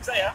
Bisa ya?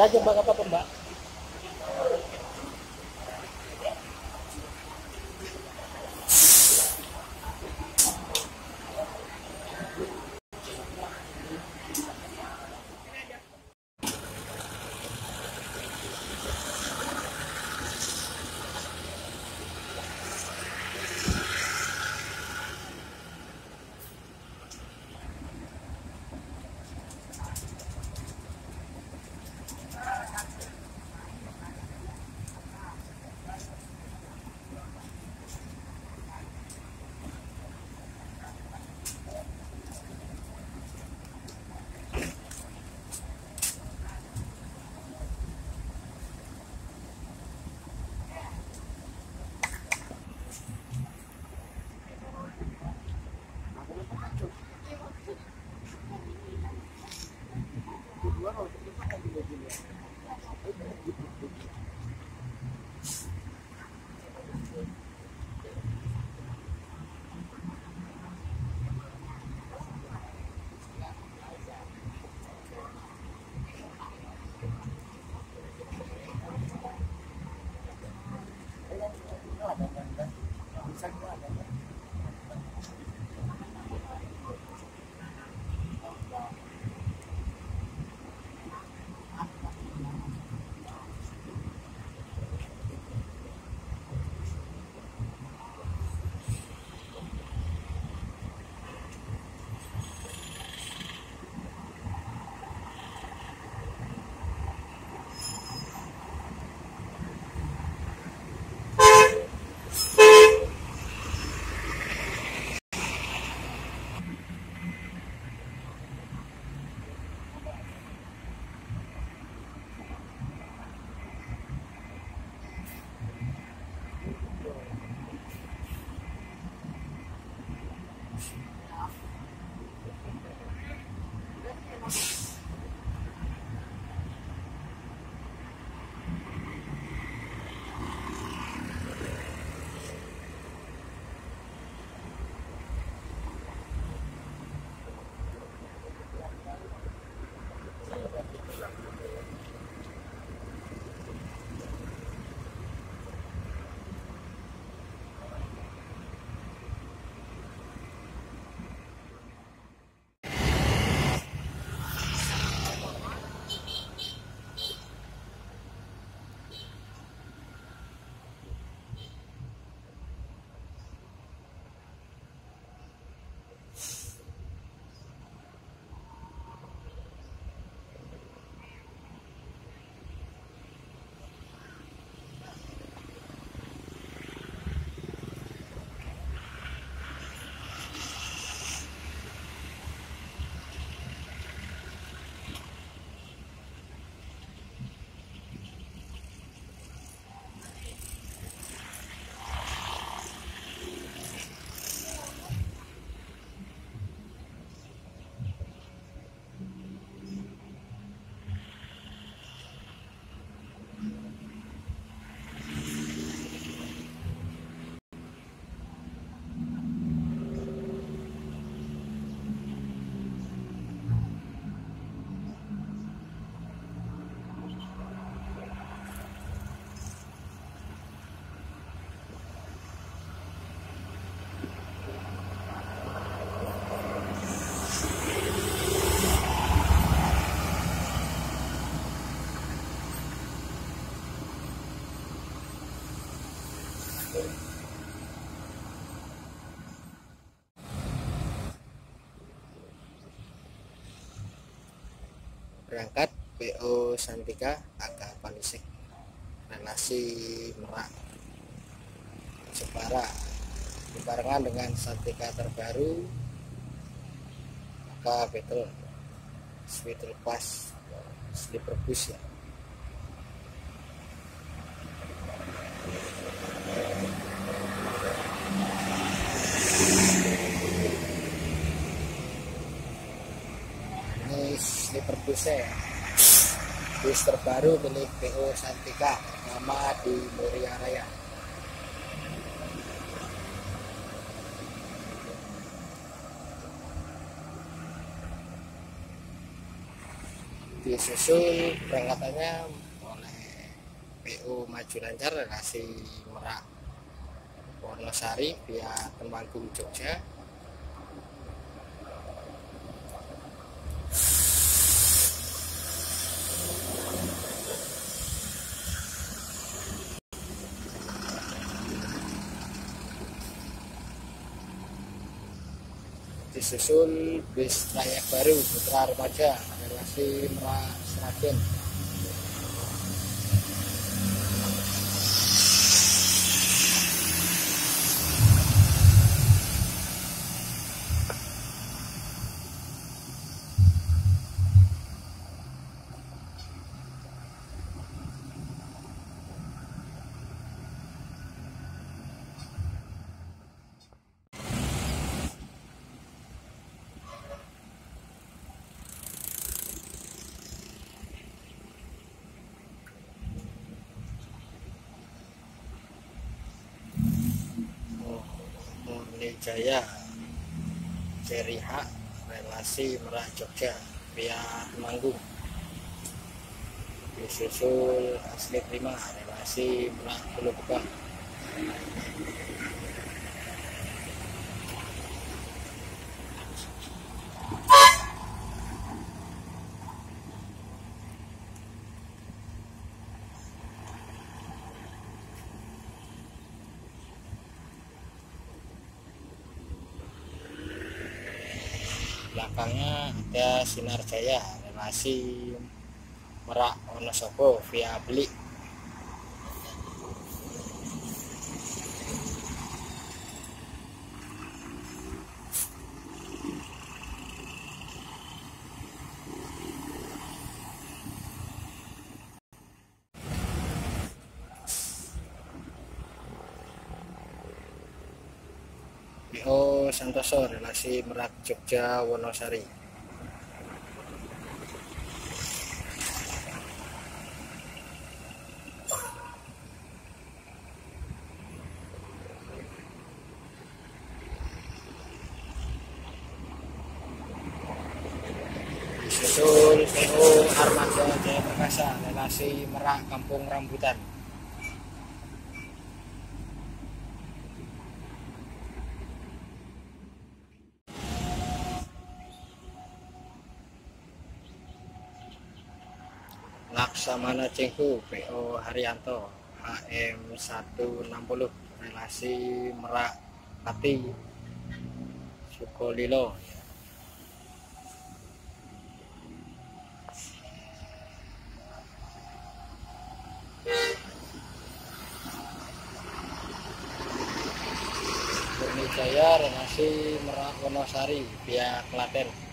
Kata aja mbak apa mbak? Thank you. Berangkat PO Santika agak Panisik relasi Merak Jepara. Dibarengan dengan Santika terbaru maka betul Sweetle Pass sleeper bus ya sleeper busnya ya. Bus terbaru milik PO Santika nama di Muria Raya. Disusul berangkatannya oleh PO Maju Lancar relasi Merak Wonosari via Temanggung Jogja disusul bis trayek baru Putra Remaja relasi Merak Seragen Jaya seri H relasi Merak Jogja via Manggung. Disusul asli prima relasi Merak Pulau belakangnya ada Sinar Jaya relasi Merak Wonosobo via Beli PO Santoso relasi Merak Jogja Wonosari. Disusul PO Armada Jaya Perkasa relasi Merak Kampung Rambutan Laksamana Cenghu PO Haryanto HM 160 relasi Merak Pati Sukolilo. Jaya relasi Merak Wonosari via Klaten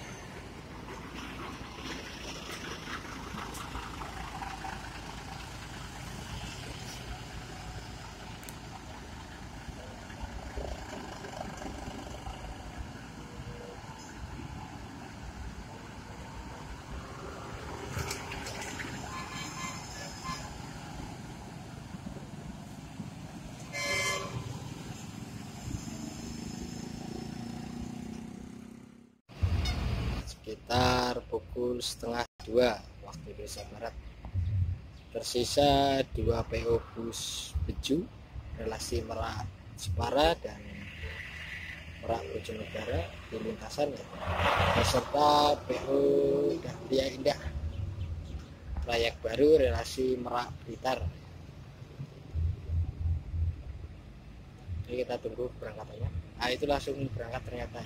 sekitar pukul setengah dua waktu Indonesia Barat. Tersisa dua PO bus Beju relasi Merak Jepara dan Merak Bojonegara di lintasan ya beserta PO Dahlia Indah. Layak baru relasi Merak Blitar. Jadi kita tunggu berangkatannya nah itu langsung berangkat ternyata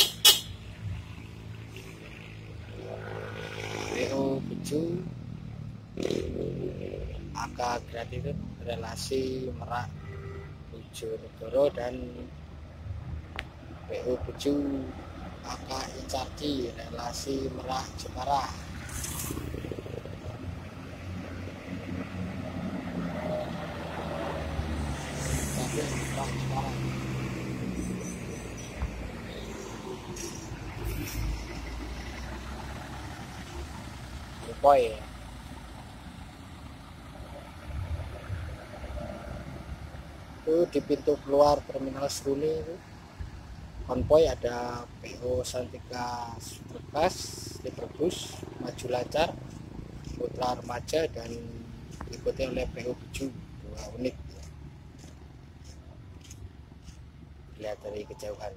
PO Beju angka itu relasi Merak Bojonegoro dan PO Beju angka Incardi relasi Merak Jepara tapi Merak Jepara Ya. itu di pintu keluar terminal Seruni konvoy ada PO Santika Superbus, Liberbus, Maju Lancar, Putra Remaja dan diikuti oleh PO Beju dua unit lihat dari kejauhan